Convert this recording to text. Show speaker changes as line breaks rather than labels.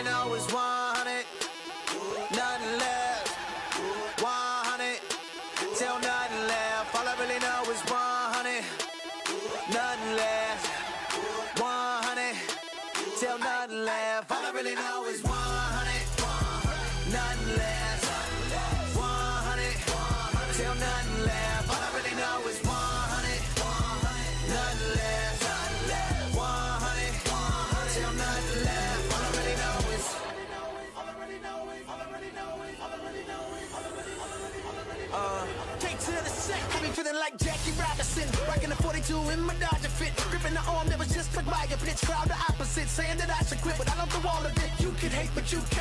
is 100. Nothing left. 100. Till nothing left. All I really know is 100. Nothing left. 100. Till nothing left. All I really know is 100. Nothing left. 100. Till nothing left.
To the set, I be feeling like Jackie Robinson. Rocking the 42 in my Dodger fit. Gripping the arm that was just like my pitch. Crowd the opposite, saying that I should quit, but I love the wall of it. You can hate, but you can't.